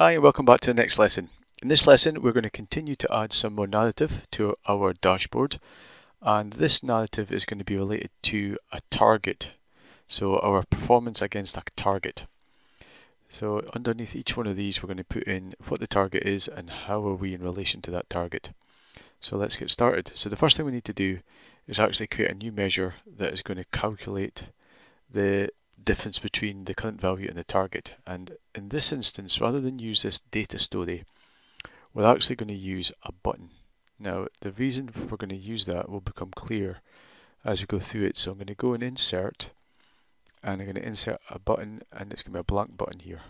Hi and welcome back to the next lesson. In this lesson we're going to continue to add some more narrative to our dashboard and this narrative is going to be related to a target. So our performance against a target. So underneath each one of these we're going to put in what the target is and how are we in relation to that target. So let's get started. So the first thing we need to do is actually create a new measure that is going to calculate the difference between the current value and the target. And in this instance, rather than use this data story, we're actually going to use a button. Now, the reason we're going to use that will become clear as we go through it. So I'm going to go and insert, and I'm going to insert a button, and it's going to be a blank button here.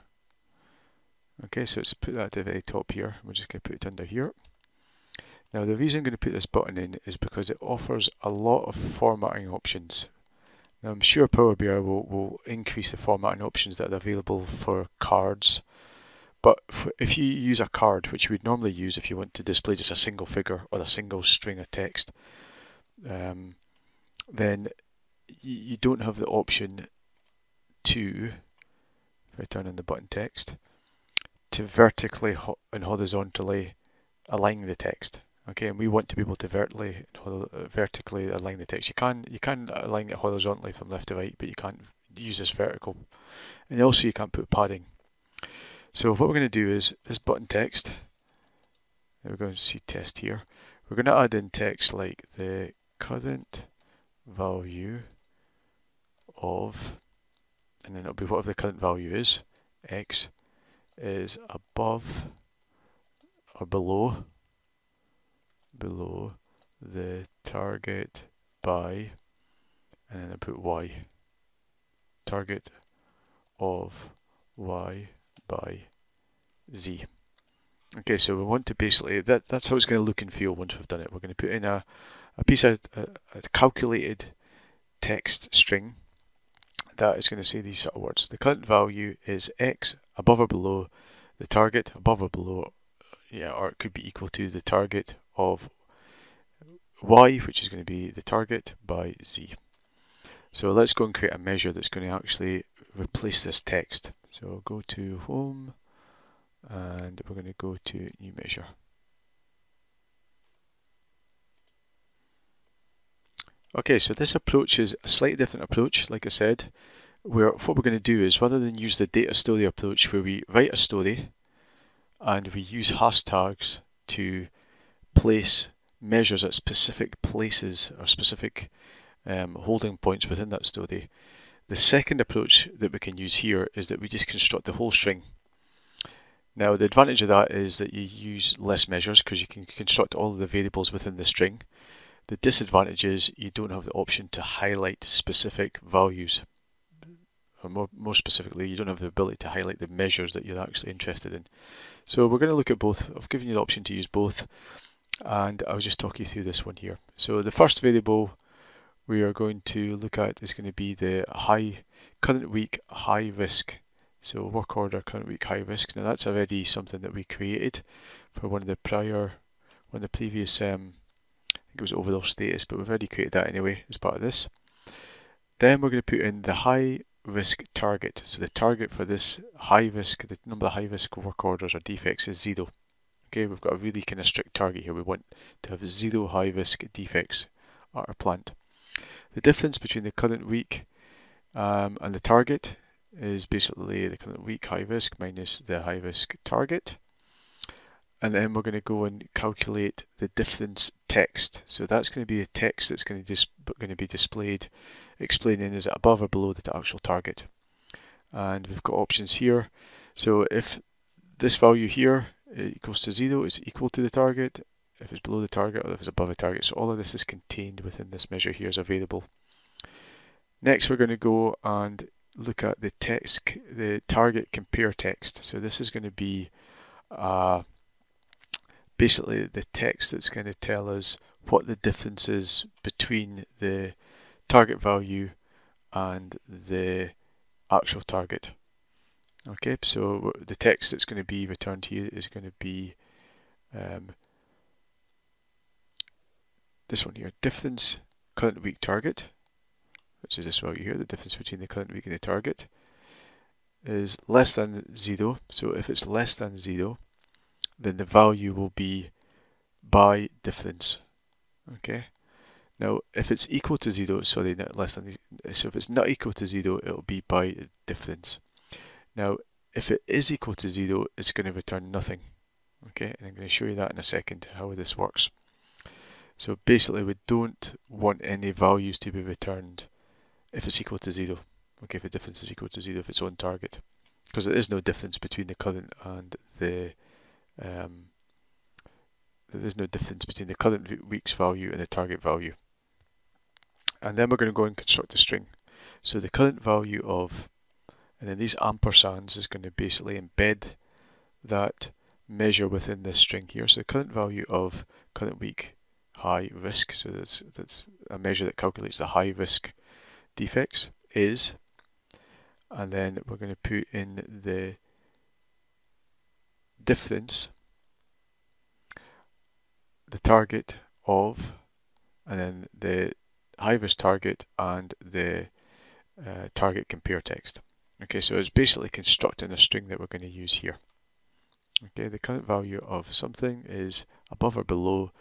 Okay, so let's put that at the very top here. We're just going to put it under here. Now the reason I'm going to put this button in is because it offers a lot of formatting options I'm sure Power BI will, will increase the formatting options that are available for cards. But if you use a card, which you would normally use if you want to display just a single figure or a single string of text, um, then you don't have the option to, if I turn on the button text, to vertically and horizontally align the text. Okay, and we want to be able to vertically vertically align the text. You can you can align it horizontally from left to right, but you can't use this vertical. And also you can't put padding. So what we're going to do is this button text. We're going to see test here. We're going to add in text like the current value of, and then it'll be whatever the current value is, x is above or below below the target by, and then I put y, target of y by z. Okay, so we want to basically, that, that's how it's going to look and feel once we've done it. We're going to put in a, a piece of a, a calculated text string that is going to say these sort of words. The current value is x above or below the target, above or below, yeah, or it could be equal to the target of y, which is going to be the target, by z. So let's go and create a measure that's going to actually replace this text. So go to home and we're going to go to new measure. Okay, so this approach is a slightly different approach, like I said, where what we're going to do is rather than use the data story approach where we write a story and we use hashtags to place measures at specific places or specific um, holding points within that story. The second approach that we can use here is that we just construct the whole string. Now the advantage of that is that you use less measures because you can construct all of the variables within the string. The disadvantage is you don't have the option to highlight specific values. Or more, more specifically, you don't have the ability to highlight the measures that you're actually interested in. So we're going to look at both. I've given you the option to use both and I'll just talk you through this one here. So the first variable we are going to look at is going to be the high current week high risk. So work order current week high risk. Now that's already something that we created for one of the prior, one of the previous, um, I think it was overall status, but we've already created that anyway as part of this. Then we're going to put in the high risk target. So the target for this high risk, the number of high risk work orders or defects is zero. Okay, we've got a really kind of strict target here. We want to have zero high risk defects at our plant. The difference between the current week um, and the target is basically the current week high risk minus the high risk target. And then we're going to go and calculate the difference text. So that's going to be the text that's going to, going to be displayed explaining is it above or below the actual target. And we've got options here. So if this value here equals to 0 is equal to the target, if it's below the target or if it's above the target. So all of this is contained within this measure here as a variable. Next we're going to go and look at the text, the target compare text. So this is going to be uh, basically the text that's going to tell us what the difference is between the target value and the actual target. Okay, so the text that's going to be returned here is going to be um, this one here, difference current week target, which is this value here, the difference between the current week and the target. is less than 0. So if it's less than 0, then the value will be by difference. Okay. Now, if it's equal to 0, sorry, less than, so if it's not equal to 0, it'll be by difference. Now, if it is equal to 0, it's going to return nothing. Okay, and I'm going to show you that in a second, how this works. So basically, we don't want any values to be returned if it's equal to 0. Okay, if the difference is equal to 0 if it's on target. Because there is no difference between the current and the um, there's no difference between the current week's value and the target value. And then we're going to go and construct a string. So the current value of, and then these ampersands is going to basically embed that measure within this string here. So the current value of current week high risk, so that's, that's a measure that calculates the high risk defects, is, and then we're going to put in the difference the target of, and then the high risk target and the uh, target compare text. Okay, so it's basically constructing a string that we're going to use here. Okay, the current value of something is above or below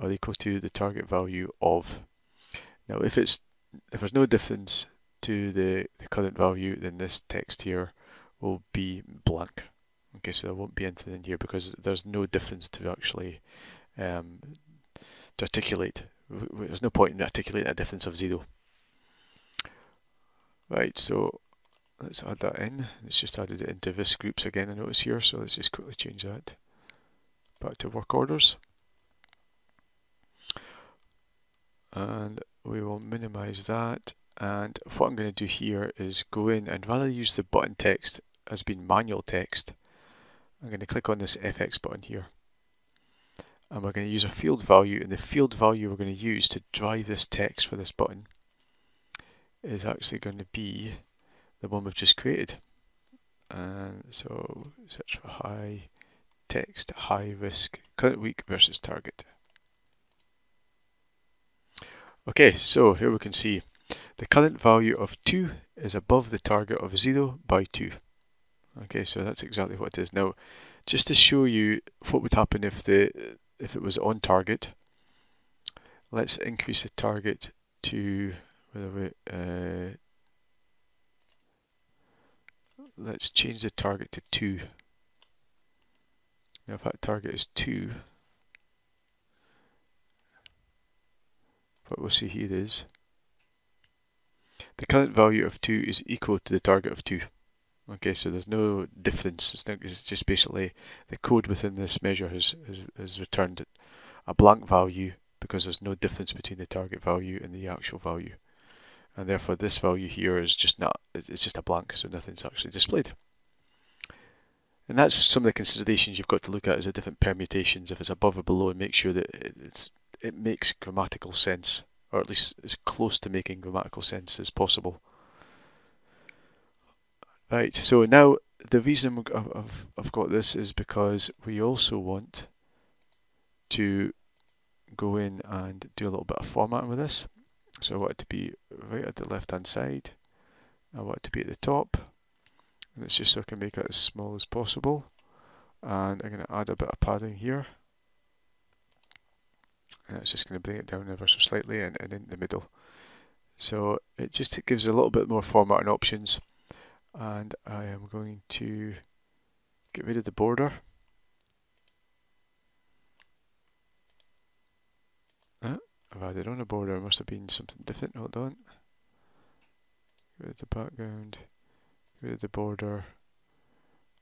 or equal to the target value of. Now, if it's if there's no difference to the, the current value, then this text here will be blank. Okay, so there won't be anything in here because there's no difference to actually um, to articulate. There's no point in articulating a difference of zero. Right, so let's add that in. It's just added it into this groups again, I notice here, so let's just quickly change that back to work orders. And we will minimize that. And what I'm going to do here is go in and rather use the button text as being manual text, I'm going to click on this FX button here and we're going to use a field value and the field value we're going to use to drive this text for this button is actually going to be the one we've just created. And so search for high text high risk current week versus target. Okay so here we can see the current value of 2 is above the target of 0 by 2 okay so that's exactly what it is. Now just to show you what would happen if the if it was on target, let's increase the target to whether we, uh, let's change the target to 2. Now if that target is 2, what we'll see here is the current value of 2 is equal to the target of 2. Okay, so there's no difference. It's, not, it's just basically the code within this measure has, has, has returned a blank value because there's no difference between the target value and the actual value. And therefore this value here is just not, it's just a blank, so nothing's actually displayed. And that's some of the considerations you've got to look at is the different permutations, if it's above or below, and make sure that it's, it makes grammatical sense, or at least as close to making grammatical sense as possible. Right, so now the reason I've, I've got this is because we also want to go in and do a little bit of formatting with this. So I want it to be right at the left hand side. I want it to be at the top. And it's just so I can make it as small as possible. And I'm going to add a bit of padding here. And it's just going to bring it down ever so slightly and, and in the middle. So it just gives a little bit more formatting options and I am going to get rid of the border added on a border, it must have been something different, hold on. Get rid of the background get rid of the border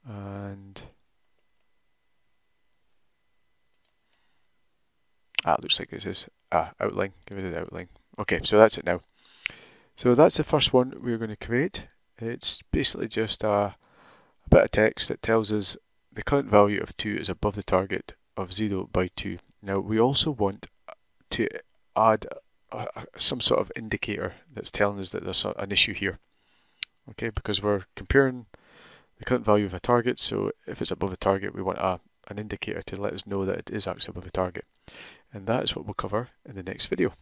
and ah, looks like this is ah, outline, rid of the outline. Okay, so that's it now. So that's the first one we're going to create. It's basically just a, a bit of text that tells us the current value of 2 is above the target of 0 by 2. Now we also want to add a, a, some sort of indicator that's telling us that there's an issue here. Okay, because we're comparing the current value of a target, so if it's above the target we want a, an indicator to let us know that it is actually above the target. And that is what we'll cover in the next video.